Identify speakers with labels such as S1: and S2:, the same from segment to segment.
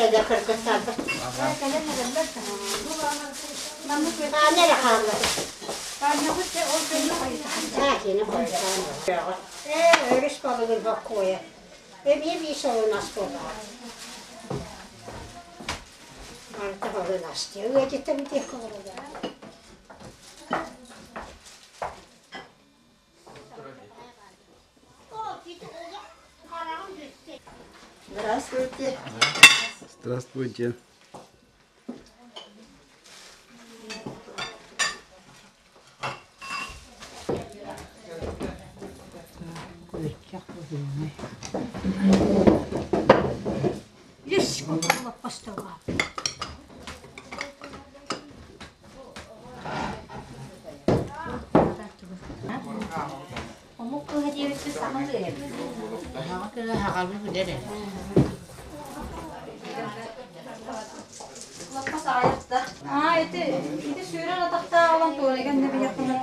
S1: يا ذكر كسر أنا رحالة هاتي نقول إيه رشقة بالبقوية بيبي بيسوي ناس كلها Artık orada açtı. Öyle gitti bir tek orada.
S2: Biraz gitti. Здравствуйте.
S1: Kamu ke hadiah itu sama ke? Kamu ke hakalu ke dia deh. satmaz ayırttı. Aa eti, eti sürer adakta alan doğru. Gönle bir yapalım.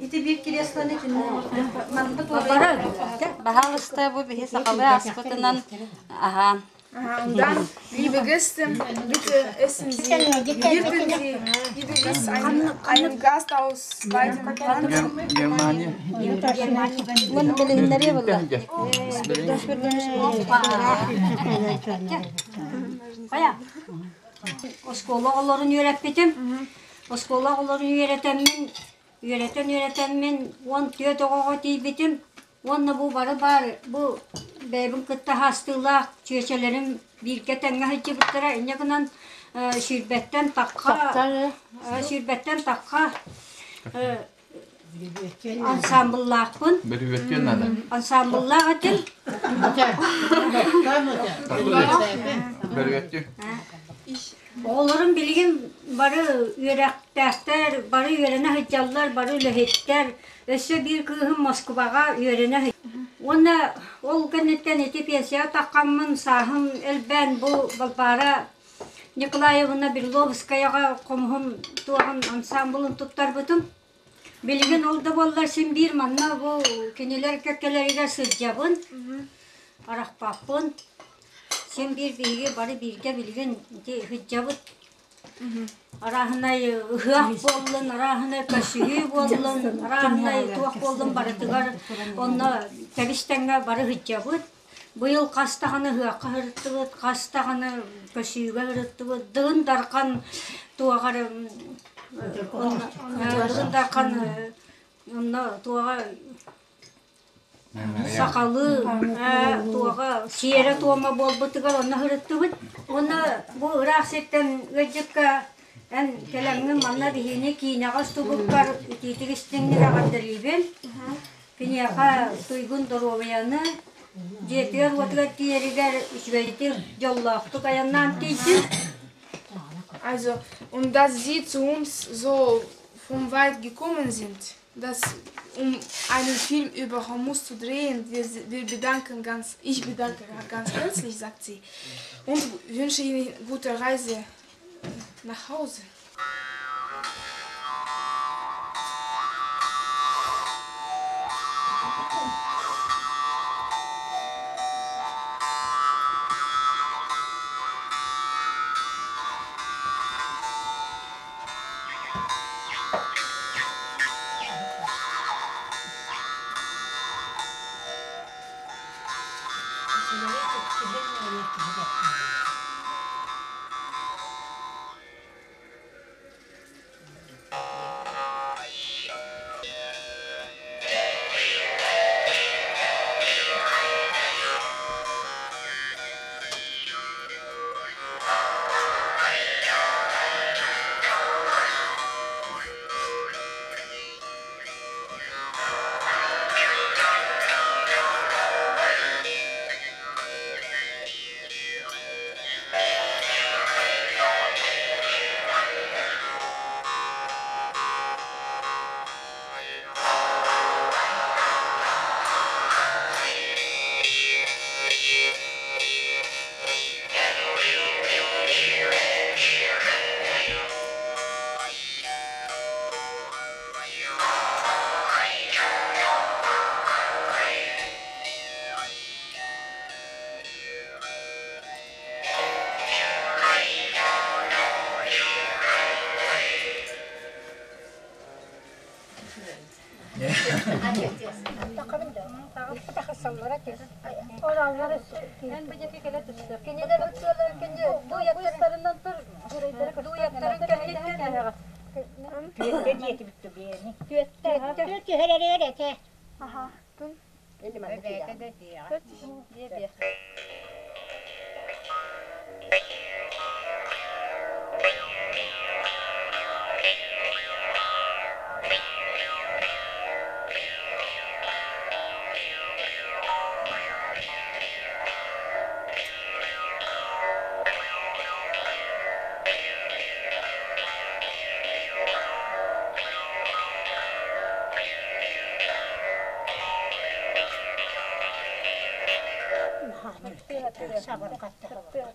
S1: İti bir kilesla ne için? Ben bu doğru. Bahalısta bu bir hesabı askıtından. Aha. Ondan liebe Gäste, bitte essen Sie, wirken Sie, wie du bist, einen, einen Gast aus weitem Land.
S3: Germania. Und Berlinlere valla.
S1: Baya. Осколоғыларын үйрәп бетім. мен, үйрәтәммен, үйрәтән мен, он төт оғыға тей бетім. Онны бұл бары бар, бұл бәйбін күтті хастылақ, чөшелерім бірге тәңгі хәтчі бұттыра, әне күнан шүрбәттен таққа, шүрбәттен таққа Оларын білген бары үйрәктәктәр, бары үйрәнә хәтчәлләр, бары үләхеттәр, өсі бір күйім Москваға үйрәнә хәт. ол көнеттен әтіп есе таққанмын сағым әлбән бұл бары Николаевына Берловскаяға құмғым туағын ансамбылын тұттар бұтым. Білген олды болар сен бір манна бұл кенелер кәткелерге сөз жабын, арақпақпын. Сен бір бейге бары бірге білген хүджабыт. Арахынай ұғақ болдың арахынай көшігі болдың арахынай туақ болын бары тұғар. Онна кәбістенге бары хүджабыт. Бұйыл қастағаны ұғаққа ғырыттығыт, қастағаны көшігі ғырыттығыт. Дығын дарқан туағары... Дығын дарқан... туаға
S4: сақалы ә, туаға сиера
S1: туама болбу тыгал онна хырыттыбыт уну бу ыраксеттен өжекке эн келемнин манна дихине кийнагас тубуккар титигистиңнирагаддерибен кинеха туйгун доровияны жетер отуга тиеригер ишвейтир жоллахтык аяннан тейсин Also, und dass sie zu uns so vom Wald gekommen sind. dass um einen Film über Hormuz zu drehen, wir, wir bedanken ganz, ich bedanke ganz herzlich, sagt sie. Und wünsche Ihnen gute Reise nach Hause. Tattoo.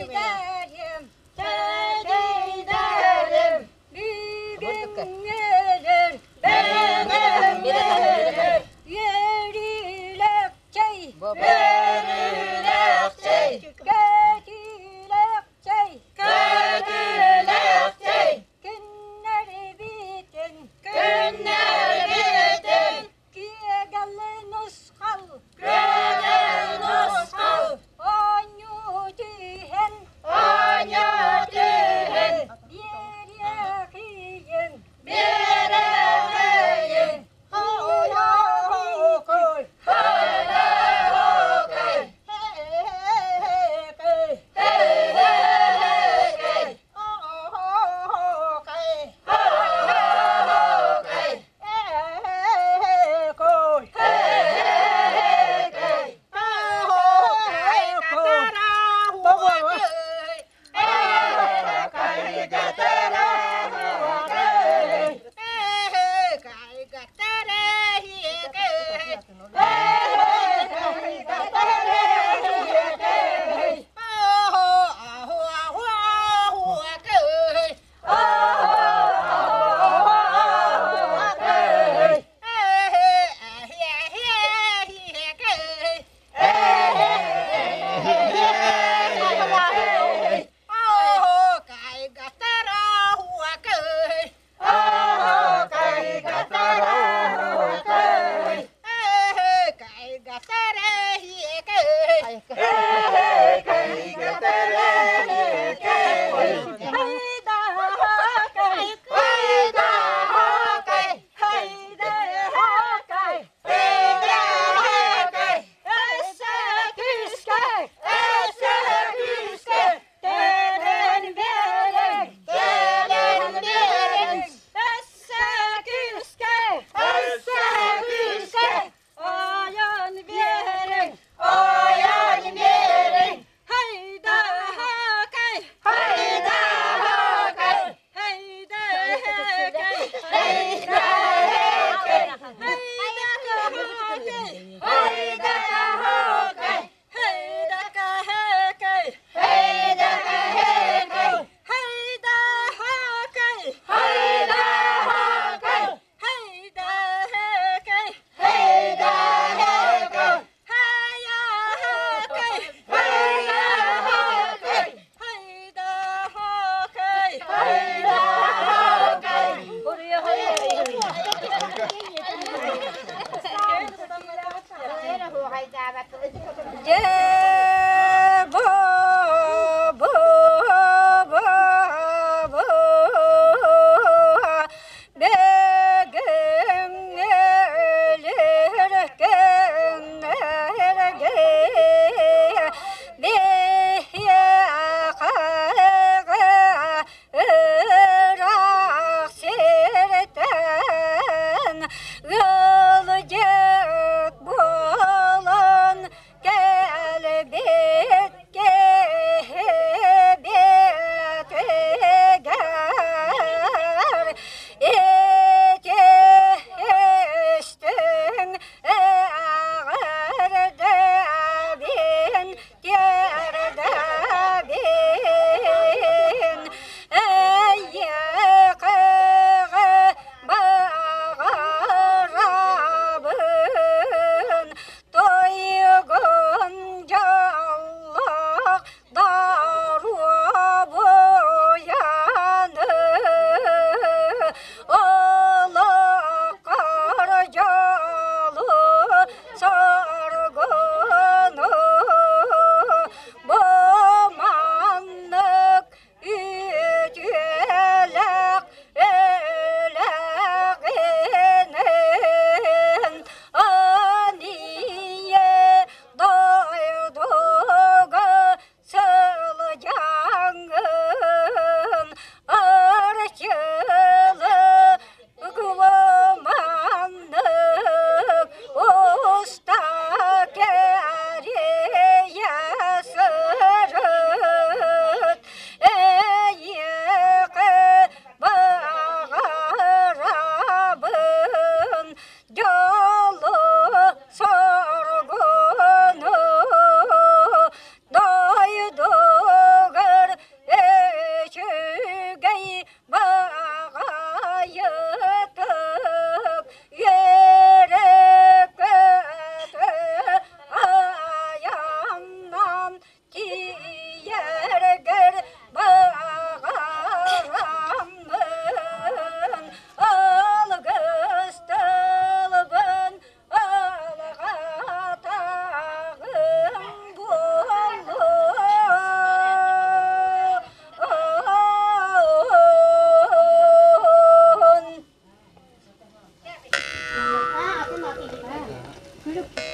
S2: Shabana. 이렇게.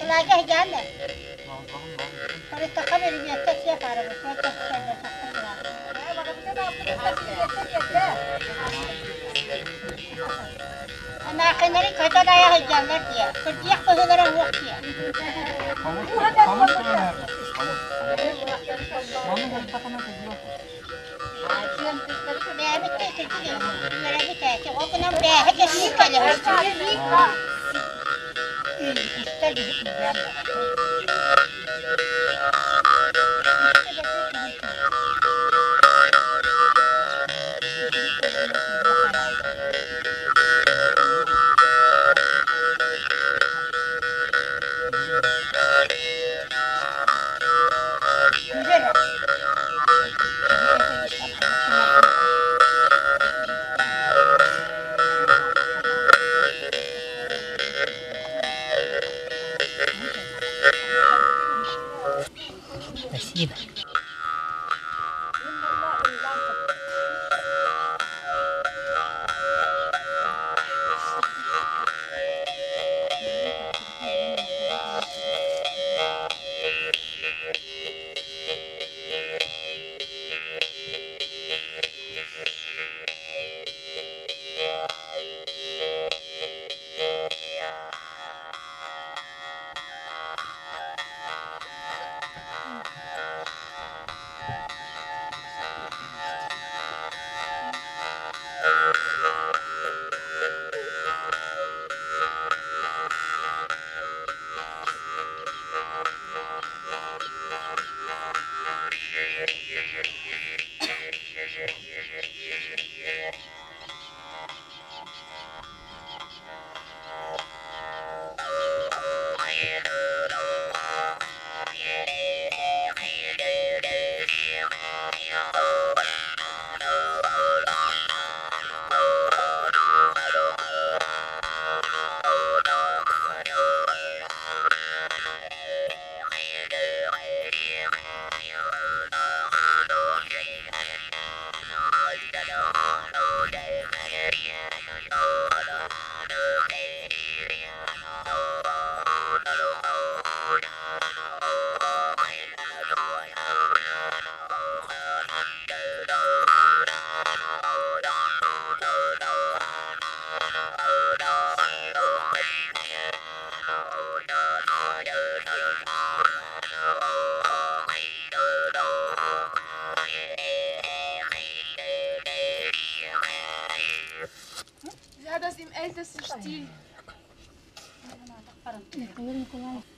S1: تلاقيه جنة فريت قبل يمتك يا فارغ فريت
S2: أنا خنري كذا لا يا الجنة يا كنت يحفظ هذا الوقت يا خمس خمس خمس خمس خمس خمس خمس خمس خمس خمس
S4: Thank you.
S3: yeah yeah
S1: steel. Parang. Nagkaroon ko nga.